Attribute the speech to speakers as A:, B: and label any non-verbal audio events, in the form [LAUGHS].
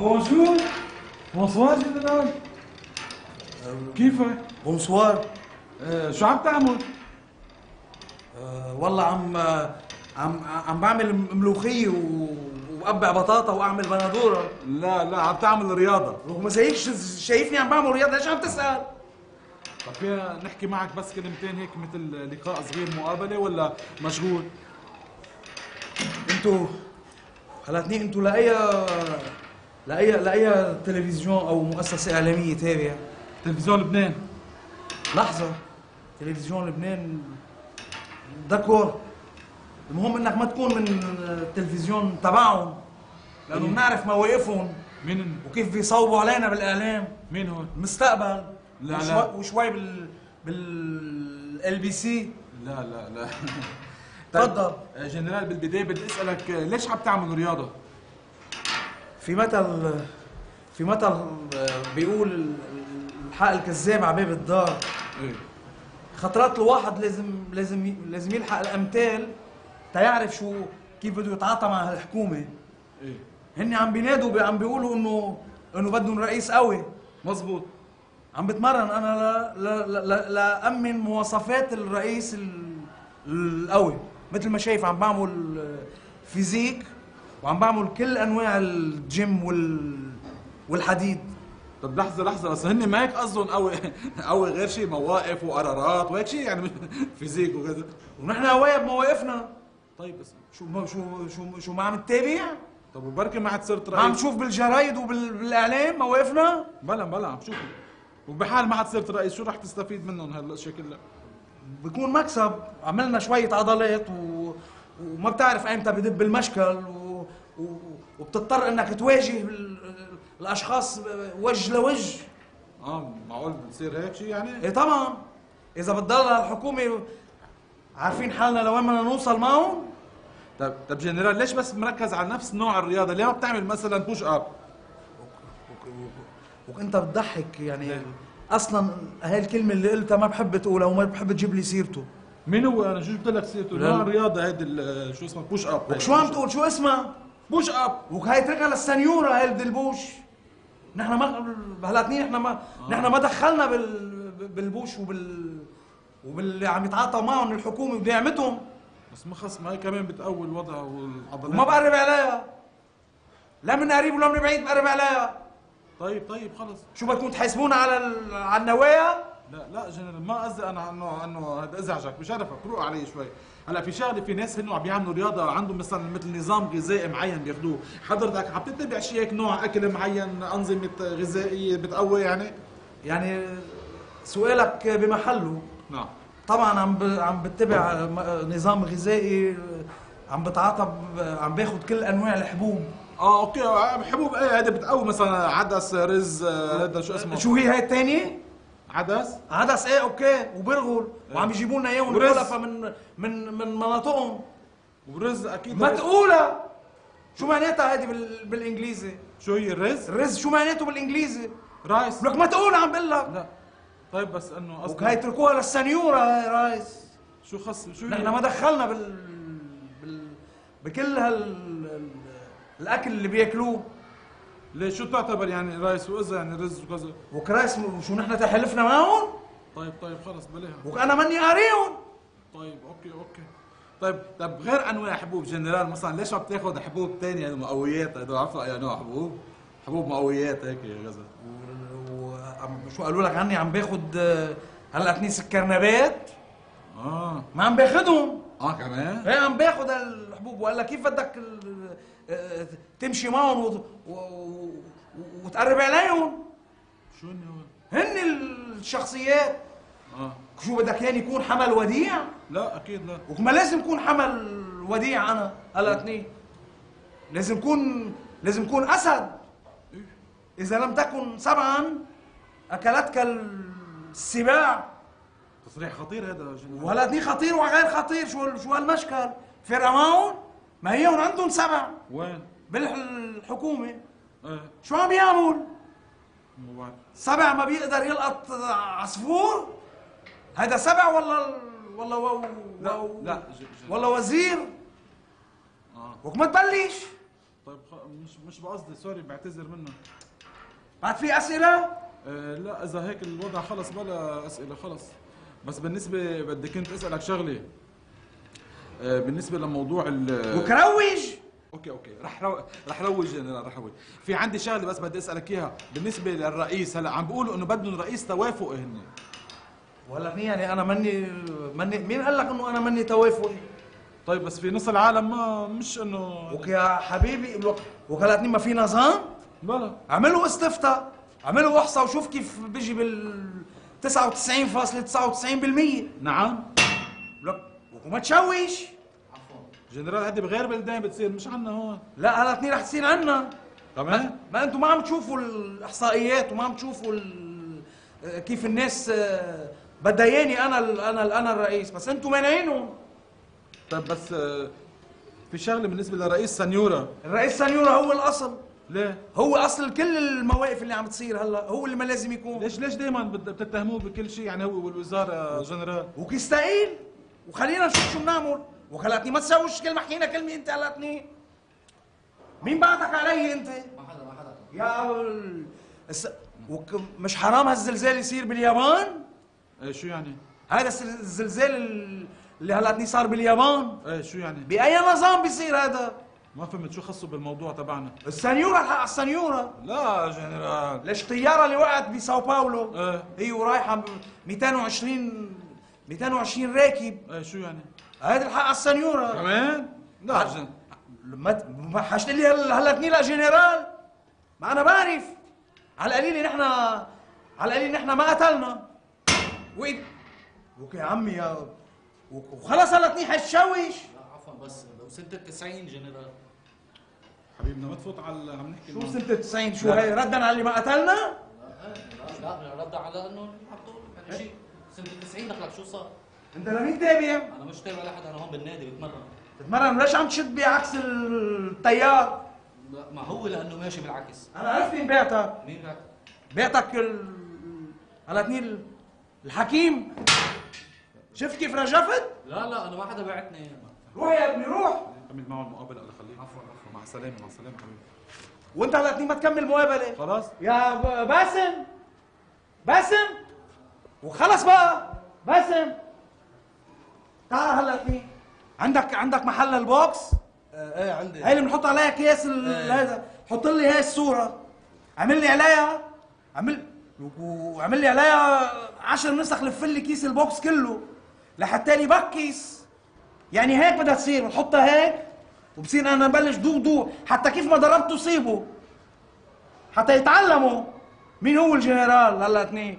A: bonjour bonsoir جنرال كيفك؟
B: bonsoir
A: آه، شو عم تعمل؟
B: والله عم عم عم بعمل ملوخية و- وأقبع بطاطا وأعمل بندورة
A: لا لا عم تعمل رياضة
B: رغم زيك شايفني عم بعمل رياضة ليش عم تسأل؟
A: طب فينا نحكي معك بس كلمتين هيك مثل لقاء صغير مقابلة ولا مشغول؟
B: أنتوا هلتني أنتوا لأي لاي لاي تلفزيون أو مؤسسة إعلامية تابع
A: تلفزيون لبنان.
B: لحظة. تلفزيون لبنان. d'accord المهم إنك ما تكون من التلفزيون تبعهم
A: لأنه.
B: بنعرف مواقفهم.
A: مين؟
B: وكيف بيصوبوا علينا بالإعلام.
A: مين هون؟
B: المستقبل
A: لا، لا.
B: وشوي بال بال ال بي سي
A: لا لا لا.
B: تفضل.
A: آه، جنرال بالبداية بدي أسألك آه، ليش عم تعمل رياضة؟
B: في مثل في مثل بيقول الحق الكذاب على باب الدار.
A: إيه.
B: خطرات الواحد لازم لازم لازم يلحق الأمثال تيعرف شو كيف بده يتعاطى مع هالحكومه
A: إيه.
B: هن عم بينادوا بي- عم بيقولوا إنه إنه بدهم رئيس قوي.
A: مزبوط
B: عم بتمرن. أنا لا لا لا, لا, لا أمن مواصفات الرئيس ال- القوي. مثل ما شايف عم بعمل physique. وعم بعمل كل أنواع الجيم وال والحديد.
A: طب لحظة لحظة بس هن ما هيك قصدهم قوي قوي غير شيء مواقف وقرارات وهيك شيء يعني [LAUGHS] physique وكذا.
B: ونحن قوايا بمواقفنا.
A: طيب بس
B: شو ما شو شو شو ما عم تتابع؟
A: طب وبركي ما عاد صرت
B: ما عم
A: رئيس.
B: تشوف بالجرايد وبالاعلام مواقفنا؟
A: بلا بلا عم شوف وبحال ما عاد صرت رئيس شو رح تستفيد منهم هالاشياء كلها
B: بيكون مكسب. عملنا شوية عضلات و... وما بتعرف ايمتى بيدب المشكل و... وبتضطر انك تواجه ال... الاشخاص وجه لوجه
A: آه معقول بتصير هيك شيء يعني
B: إيه طبعا اذا بتضل الحكومة عارفين حالنا لوين بدنا نوصل معهم
A: طب طب جنرال ليش بس مركز على نفس نوع الرياضه ليه ما بتعمل مثلا push up
B: وانت بتضحك يعني
A: ليه؟
B: أصلا هاي الكلمة اللي قلتها ما بحب تقولها وما بحب تجيب لي سيرته
A: مين هو أنا شو جبت لك سيرته. نوع الرياضه هيدي شو اسمها push up
B: شو عم تقول شو اسمها؟
A: push up.
B: وهي تركها للسنيورة هاي الدلبوش نحن ما بهالاتنين نحن ما نحن ما دخلنا بال بالبوش وبال وباللي عم يتعاطى معهم الحكومة بدعمتهم
A: بس ما خص ما هي كمان بتقوي الوضع والعضلات.
B: وما بقرب عليها. لا من قريب ولا من بعيد بقرب عليها.
A: طيب طيب خلص.
B: شو بدكم تحاسبونا على ال... على النوايا؟
A: لا لا جنرال ما قصدي أنا إنه إنه هذا إزعجك بشرفك روق علي شوي. هلأ في شغلة في ناس هن عم بيعملوا رياضة عندهم مثلا مثل نظام غذائي معين بياخذوه حضرتك عم تتبع شيء هيك نوع أكل معين أنظمة غذائية بتقوي يعني؟
B: يعني سؤالك بمحله.
A: نعم.
B: طبعا عم ب... عم بتبع نظام غذائي عم بتعاطى. عم باخذ كل أنواع الحبوب.
A: آه okay حبوب إيه هذا بتقوي مثلا عدس رز آه، هذا شو اسمه؟
B: شو هي هاي الثانية؟
A: عدس؟
B: عدس إيه okay. وبرغل. وعم يجيبوا لنا
A: إياهم.
B: الخلفاء من من من مناطقهم.
A: ورز أكيد
B: ما تقولها. شو معناتها بال... بالإنجليزي؟
A: شو هي الرز؟
B: الرز شو معناته بالإنجليزي؟
A: rice.
B: لك ما تقولها عم بقول لك.
A: لا. طيب بس
B: إنه
A: أصلا
B: اتركوها للسنيورة هاي رايس.
A: شو خص شو
B: نحن ما دخلنا بال, بال... بكل هال ال- الأكل اللي بياكلوه.
A: ليش شو تعتبر يعني رايس واذا يعني رز وكذا
B: وكرايس م- شو نحن تحلفنا معهم
A: طيب طيب خلص بلاها
B: وأنا ماني قاريهم.
A: طيب أوكي أوكي. طيب طب غير أنواع حبوب جنرال مثلا ليش عم تاخذ حبوب ثانية يعني مقويات هدول عارفه اي نوع حبوب؟ حبوب مقويات هيك غزل
B: وعم- شو قالوا لك عني؟ عم باخد آه، هلأ اتنين سكرنبات؟
A: آه.
B: ما عم باخدهم.
A: آه كمان؟
B: إيه عم باخد الحبوب وقال لك كيف بدك آه، تمشي معهم وت- و- و- وتقرب عليهم؟
A: شو هن؟
B: هن الشخصيات.
A: آه.
B: شو بدك يعني يكون حمل وديع؟
A: لا أكيد لا.
B: وما لازم يكون حمل وديع أنا. هلا اثنين. لازم يكون لازم يكون أسد. إذا لم تكن سبعا أكلتك السباع.
A: تصريح خطير هذا
B: اثنين خطير وغير خطير. شو شو هالمشكل؟ معهم ما هي عندهم سبع؟
A: وين؟
B: بالحكومة
A: إيه.
B: شو عم يعمل؟ سبع ما بيقدر يلقط عصفور؟ هذا سبع ولا ولا و...
A: لا
B: و...
A: لا
B: ولا وزير؟
A: آه.
B: وك ما تبلش.
A: طيب خ- مش مش بقصدي sorry بعتذر منه.
B: بعد في أسئلة؟
A: آه لا إذا هيك الوضع خلص بلا أسئلة خلص. بس بالنسبة بدي كنت أسألك شغلة. آه بالنسبة لموضوع ال
B: وك
A: روق! okay okay. رح رو... رح روق جنرال رح روق. في عندي شغلة بس بدي أسألك إياها. بالنسبة للرئيس هلأ عم بيقولوا إنه بدهم رئيس توافقي هن
B: ولا يعني أنا مني مني مين قال لك إنه أنا مني توافقي؟
A: طيب بس في نص العالم ما مش انه
B: وك يا حبيبي وكالاتني ما في نظام؟
A: بلا
B: اعملوا استفتاء اعملوا احصاء وشوف كيف بيجي بال 99.99%
A: نعم.
B: لك وما تشوش.
A: جنرال هدي بغير بلدان بتصير مش عنا هون.
B: لا هالاتنين رح تصير عنا.
A: كمان
B: ما أنتم ما عم تشوفوا الإحصائيات وما عم تشوفوا كيف الناس آه، بدها ياني أنا ال- أنا ال- أنا الرئيس. بس أنتم مانعينهم
A: طيب بس آه، في شغلة بالنسبة لرئيس سنيورا
B: الرئيس سانيورا هو الأصل.
A: ليه
B: هو أصل كل المواقف اللي عم تصير هلا هو اللي ما لازم يكون.
A: ليش ليش دائما بتتهموه بكل شيء؟ يعني هو والوزارة جنرال.
B: وكيستقيل وخلينا نشوف شو بنعمل. وخلتني ما تسويش كلمة حكينا كلمة أنت خلتني مين بعتك علي أنت؟
C: ما حدا ما حدا.
B: يا ال... الس... وك... مش حرام هالزلزال يصير باليابان؟
A: إيه شو يعني؟
B: هذا الزلزال ال- اللي هلقتني صار باليابان.
A: إيه شو يعني؟
B: بأي نظام بيصير هذا؟
A: ما فهمت شو خصه بالموضوع تبعنا.
B: السنيورة الحق السنيورة.
A: لا جنرال.
B: ليش الطيارة اللي وقعت بساو باولو.
A: إيه.
B: هي ورايحة ب 220 220 راكب.
A: إيه شو يعني؟
B: هذا الحق السنيورة.
A: كمان؟ لا جن...
B: ما حشت لي هل- هلتني لا جنرال؟ ما أنا بعرف. على القليل نحن على القليل نحن ما قتلنا. وين وك يا عمي يا وخلص هلتني حشوش
C: لا عفوا بس سنة 90 جنرال
A: حبيبنا ما تفوت على عم نحكي
B: شو. سنة 90 شو هي ردا على اللي ما قتلنا
C: لا لا لا رد على إنه عم تقول يعني شيء سنة 90 دخلك شو صار؟
B: انت لمين تابع؟
C: أنا مش تابع لحد أنا هون بالنادي بتمرن
B: تتمرن ليش عم تشد بعكس التيار؟
C: لا ما هو لأنه ماشي بالعكس
B: أنا عرفت مين بعتك
C: مين بعد؟
B: بعتك ال ال- الحكيم شفت كيف رجفت؟
C: لا لا أنا ما حدا بعتني
B: روح يا ابني روح.
A: كمل معه المقابله الله يخليك عفوا عفوا. مع السلامة مع السلامة حبيبي.
B: وانت هلتني ما تكمل مقابلة.
A: خلاص.
B: يا باسم. باسم. وخلص بقى. باسم. تعال هلتني عندك عندك محل ال
C: box؟ إيه عندي.
B: هاي اللي بنحط عليها اكياس ال-. هذا حط لي هاي الصورة. عمل لي عليها. عمل وعمل لي عليها 10 نسخ لف لي كيس ال box كله. لحتى لي بكيس يعني هيك بدها تصير بنحطها هيك وبصير أنا بلش دو دو حتى كيف ما ضربته صيبه حتى يتعلموا مين هو الجنرال. هلا اثنين.